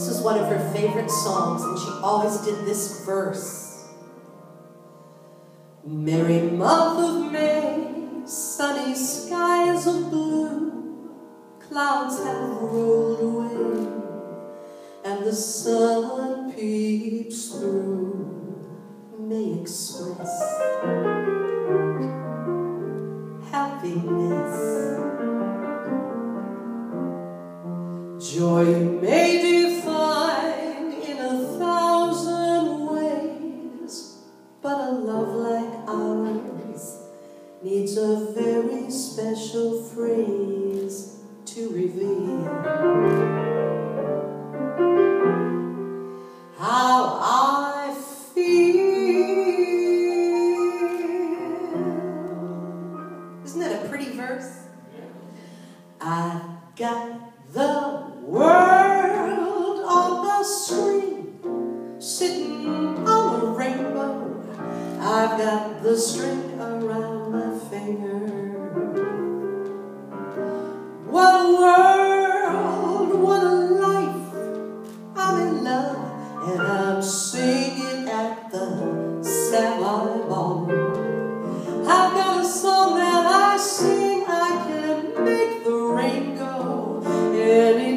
This was one of her favorite songs, and she always did this verse. Merry month of May, sunny skies of blue, clouds have rolled away, and the sun peeps through. May express happiness. Joy may a very special phrase to reveal. How I feel. Isn't that a pretty verse? I got the world on the string, sitting on a rainbow. I've got the string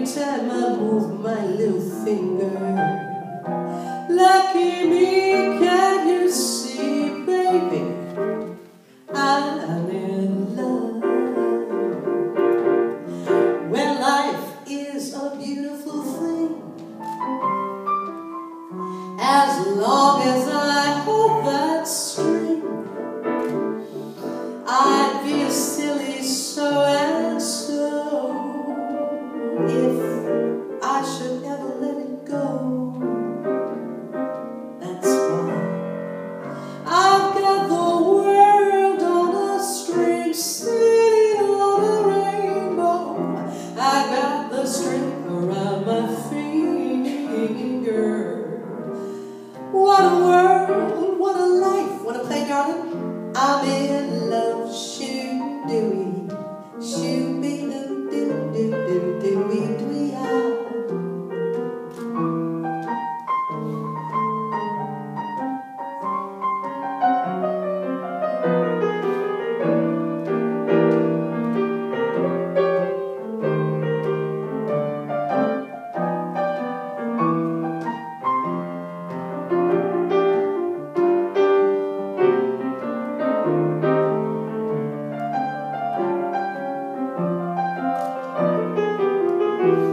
anytime I move my little finger. Lucky me, can you see, baby? I'm in love. When life is a beautiful When